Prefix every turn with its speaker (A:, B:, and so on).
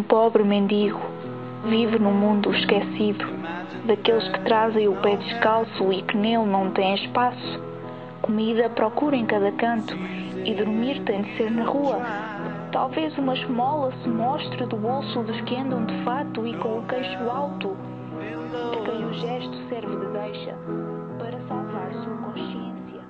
A: um pobre mendigo, vivo num mundo esquecido, daqueles que trazem o pé descalço e que nele não têm espaço. Comida procura em cada canto e dormir tem de ser na rua. Talvez uma esmola se mostre do bolso dos que andam de fato e com o queixo alto, a quem o gesto serve de deixa para salvar sua consciência.